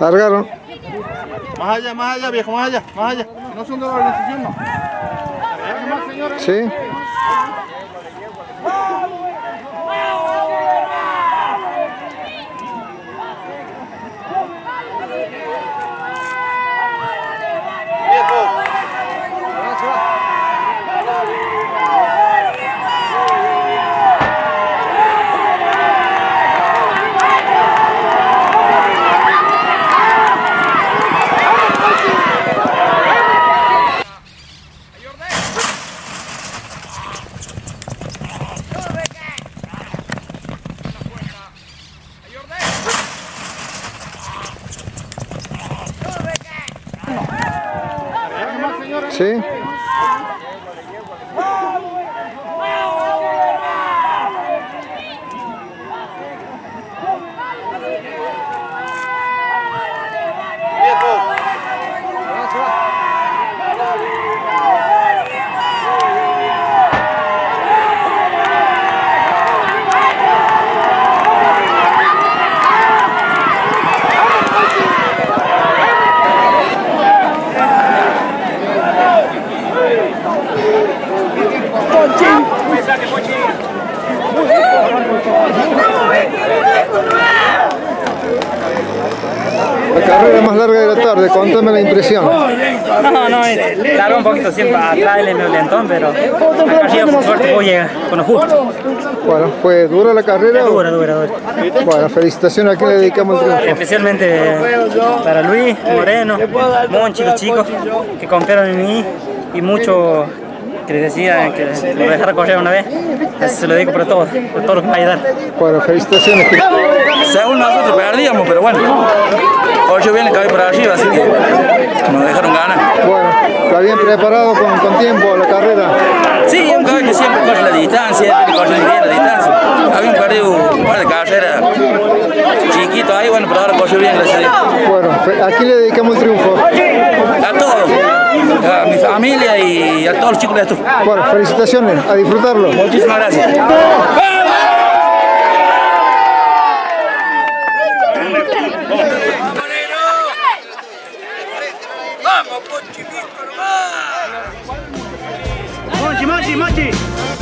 Largaron. Más allá, más allá, viejo, más allá, más allá. No son de la organización, no. Sí. Sí. La carrera más larga de la tarde, contame la impresión. No, no, es, un poquito siempre atrás el medio lentón, pero acá arriba por suerte puedo llegar con lo justo. Bueno, ¿fue dura la carrera? Dura, dura, dura. Bueno, felicitaciones a quien le dedicamos el triunfo. Especialmente para Luis, Moreno, Monchi, los chicos que confiaron en mí y muchos que decían que lo dejara correr una vez. Eso se lo digo por todo, por todo lo que me va a ayudar. Bueno, felicitaciones. Según nosotros perdíamos, pero bueno, hoy bien le caí por arriba, así que nos dejaron ganar. Bueno, ¿está bien preparado con, con tiempo la carrera? Sí, es un caballo que siempre corre la distancia, siempre corre bien la distancia. Habían perdido un par de carreras chiquitos ahí, bueno, pero ahora corrió bien, gracias a Dios. Bueno, fe- ¿a quién le dedicamos el triunfo? A mi familia y a todos los chicos de esto. Bueno, felicitaciones, a disfrutarlo. Muchísimas gracias. Monchi, Monchi, Monchi.